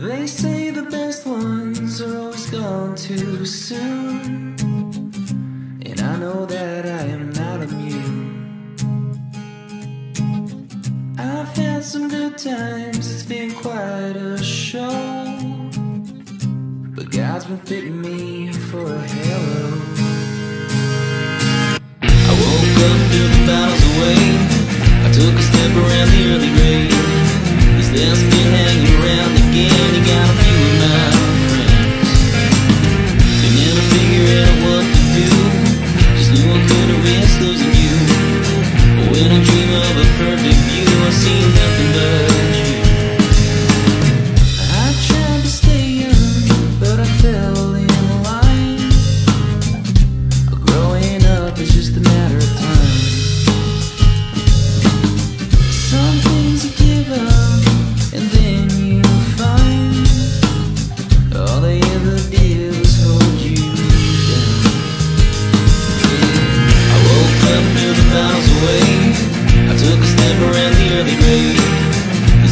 They say the best ones are always gone too soon. And I know that I am not immune. I've had some good times, it's been quite a show. But God's been fitting me for a halo. I woke up a few miles away. I took a step around the early grave. Of a perfect view, I see nothing but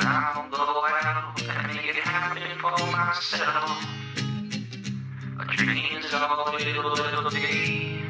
If I don't go out and make it happen for myself, a dream's all it will be.